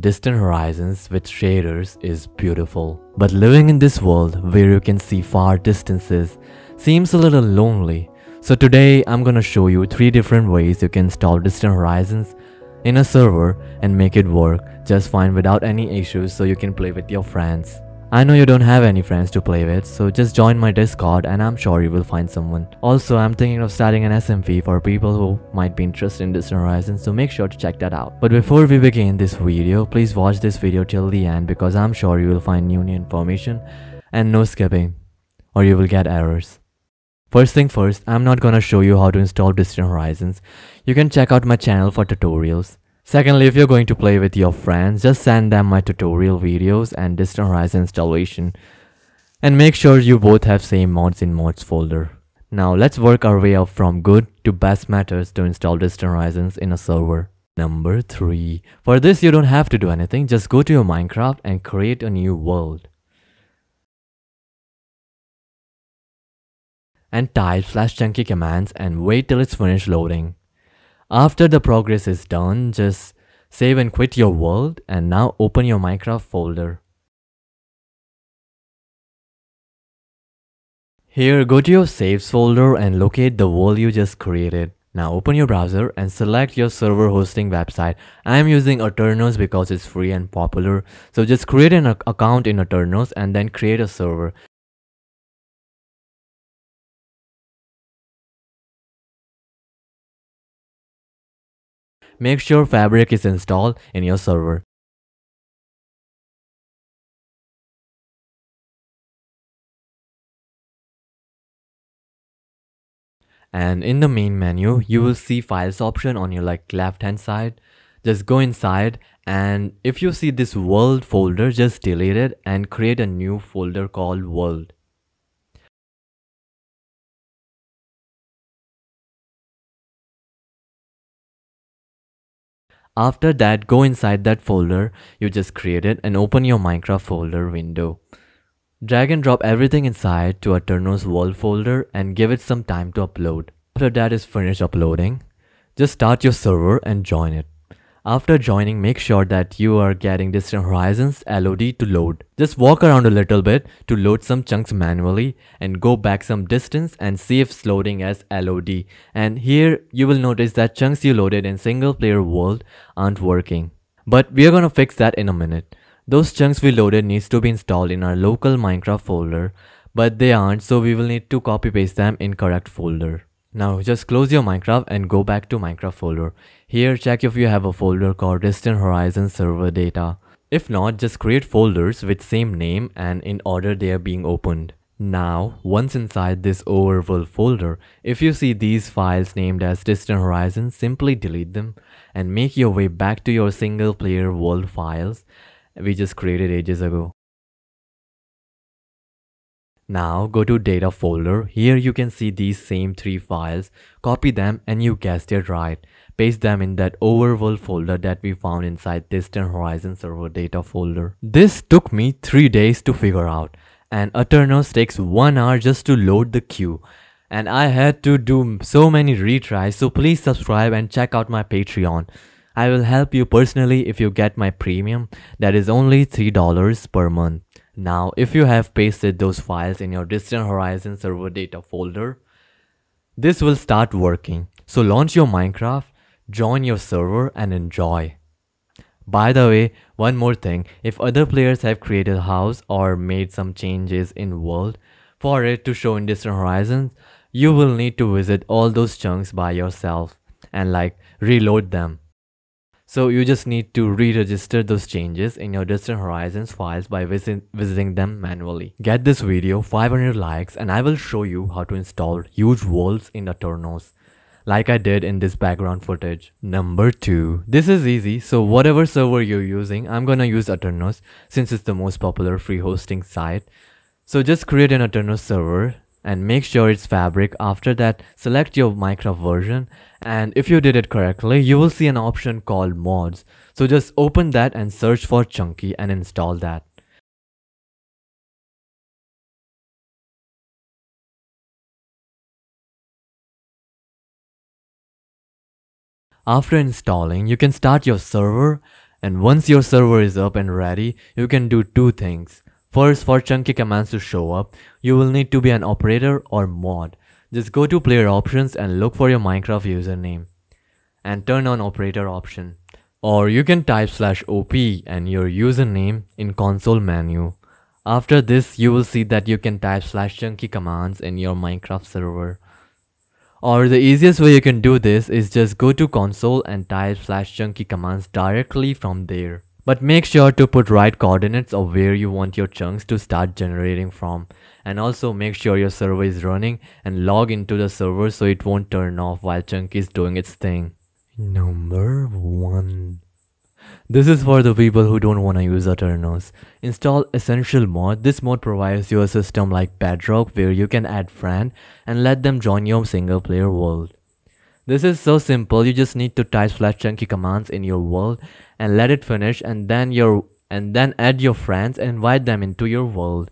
Distant horizons with shaders is beautiful. But living in this world where you can see far distances seems a little lonely. So today I'm gonna show you 3 different ways you can install distant horizons in a server and make it work just fine without any issues so you can play with your friends. I know you don't have any friends to play with, so just join my Discord and I'm sure you will find someone. Also, I'm thinking of starting an SMP for people who might be interested in Distant Horizons, so make sure to check that out. But before we begin this video, please watch this video till the end because I'm sure you will find new, new information and no skipping, or you will get errors. First thing first, I'm not gonna show you how to install Distant Horizons. You can check out my channel for tutorials. Secondly, if you're going to play with your friends, just send them my tutorial videos and Distant Horizon installation. And make sure you both have same mods in mods folder. Now let's work our way up from good to best methods to install Distant Horizons in a server. Number 3. For this you don't have to do anything, just go to your Minecraft and create a new world. And type slash chunky commands and wait till it's finished loading. After the progress is done, just save and quit your world and now open your Minecraft folder. Here, go to your saves folder and locate the world you just created. Now open your browser and select your server hosting website. I am using Aternos because it's free and popular. So just create an account in Aternos and then create a server. Make sure Fabric is installed in your server. And in the main menu, you will see files option on your like left hand side. Just go inside and if you see this world folder, just delete it and create a new folder called world. After that, go inside that folder you just created and open your Minecraft folder window. Drag and drop everything inside to Aternos world folder and give it some time to upload. After that is finished uploading, just start your server and join it. After joining, make sure that you are getting Distant Horizons LOD to load. Just walk around a little bit to load some chunks manually and go back some distance and see if it's loading as LOD. And here you will notice that chunks you loaded in single player world aren't working. But we are gonna fix that in a minute. Those chunks we loaded needs to be installed in our local Minecraft folder, but they aren't so we will need to copy paste them in correct folder. Now just close your Minecraft and go back to Minecraft folder. Here check if you have a folder called Distant Horizon server data. If not, just create folders with same name and in order they are being opened. Now, once inside this overworld folder, if you see these files named as Distant Horizon, simply delete them and make your way back to your single player world files we just created ages ago. Now go to data folder. Here you can see these same three files. Copy them and you guessed it right. Paste them in that overworld folder that we found inside Distant Horizon server data folder. This took me 3 days to figure out and Aternos takes 1 hour just to load the queue and I had to do so many retries so please subscribe and check out my Patreon. I will help you personally if you get my premium that is only $3 per month. Now, if you have pasted those files in your Distant Horizon server data folder, this will start working. So launch your Minecraft, join your server and enjoy. By the way, one more thing, if other players have created a house or made some changes in world for it to show in Distant Horizons, you will need to visit all those chunks by yourself and like reload them. So you just need to re-register those changes in your distant horizons files by visit visiting them manually. Get this video 500 likes and I will show you how to install huge walls in Aternos like I did in this background footage. Number 2. This is easy, so whatever server you're using, I'm gonna use Aternos since it's the most popular free hosting site. So just create an Aternos server and make sure it's fabric. After that, select your Minecraft version and if you did it correctly, you will see an option called mods. So just open that and search for Chunky and install that. After installing, you can start your server And once your server is up and ready, you can do two things. First, for chunky commands to show up, you will need to be an operator or mod. Just go to player options and look for your Minecraft username and turn on operator option. Or you can type slash op and your username in console menu. After this, you will see that you can type slash chunky commands in your Minecraft server. Or the easiest way you can do this is just go to console and type slash chunky commands directly from there. But make sure to put right coordinates of where you want your chunks to start generating from. And also make sure your server is running and log into the server so it won't turn off while chunky is doing its thing. Number 1 this is for the people who don't want to use Aternos. Install Essential Mod. This mod provides you a system like Bedrock where you can add friend and let them join your single player world. This is so simple, you just need to type slash chunky commands in your world and let it finish and then your and then add your friends and invite them into your world.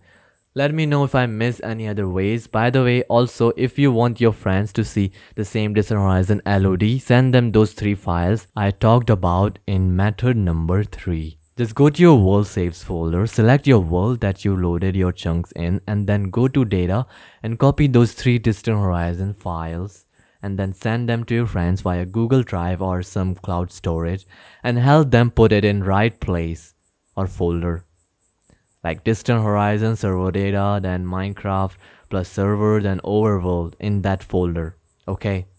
Let me know if I miss any other ways. By the way, also if you want your friends to see the same Distant Horizon LOD, send them those three files I talked about in method number 3. Just go to your world saves folder, select your world that you loaded your chunks in and then go to data and copy those three Distant Horizon files and then send them to your friends via Google Drive or some cloud storage and help them put it in right place or folder. Like distant horizon server data then minecraft plus server then overworld in that folder okay